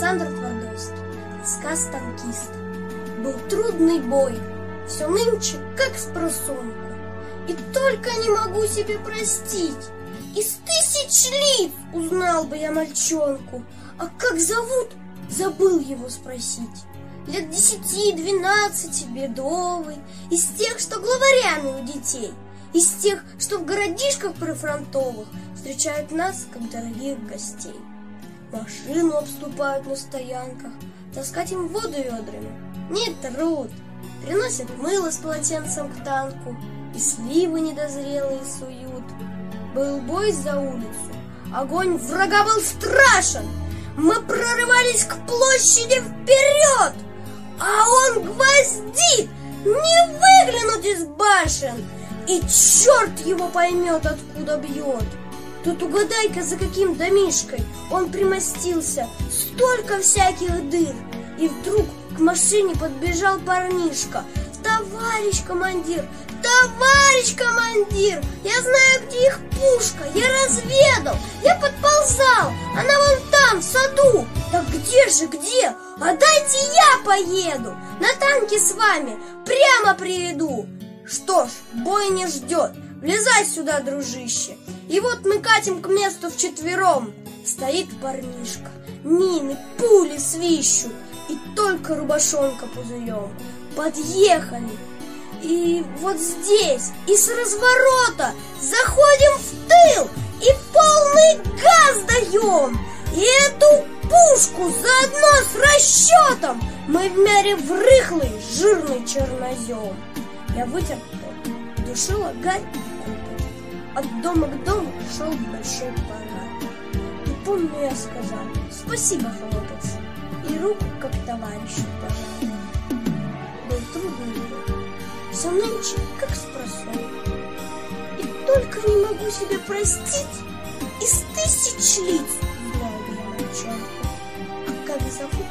Александр Твардовский. Сказ танкиста. Был трудный бой, все нынче как с просонку. И только не могу себе простить. Из тысяч лиц узнал бы я мальчонку, а как зовут, забыл его спросить. Лет десяти-двенадцати бедовый, из тех, что главарями у детей, из тех, что в городишках прифронтовых встречают нас, как дорогих гостей. Машину обступают на стоянках, таскать им воду ведрами не труд. Приносят мыло с полотенцем к танку, и сливы недозрелые суют. Был бой за улицу, огонь врага был страшен. Мы прорывались к площади вперед, а он гвоздит, не выглянуть из башен, и черт его поймет, откуда бьет. Тут угадай-ка, за каким домишкой. Он примостился, столько всяких дыр, и вдруг к машине подбежал парнишка. Товарищ командир, товарищ командир, я знаю, где их пушка, я разведал, я подползал, она вон там, в саду. Так где же, где? А дайте я поеду, на танке с вами, прямо приведу. Что ж, бой не ждет, влезай сюда, дружище. И вот мы катим к месту вчетвером. Стоит парнишка, мины, пули свищут и только рубашонка пузырем. Подъехали. И вот здесь, и с разворота заходим в тыл и полный газ даем. И эту пушку заодно с расчетом мы вмяли в рыхлый жирный чернозем. Я вытер душила гарь. От дома к дому шел большой парад. И помню, я сказал, спасибо, хлопец и руку, как товарищу пожал. Был трудный год, все нынче, как с И только не могу себе простить из тысяч лиц знал я мальчонку. А как зовут